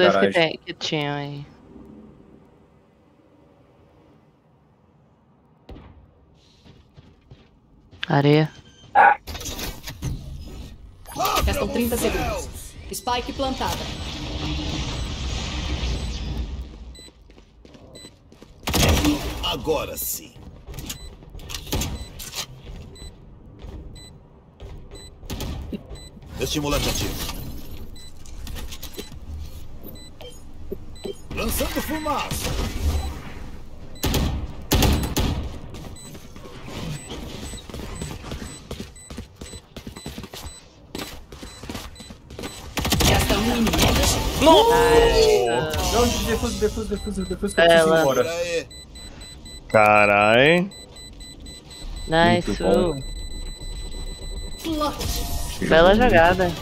dois que, tem, que tinham aí. Areia. Restam 30 segundos. Spike plantada. Agora sim. Estimulante ativo. Lançando fumaça. Um inimigo. Não, defuso, defuso, defuso, defuso que eu preciso ir embora. Carai. Nice. Bela jogada.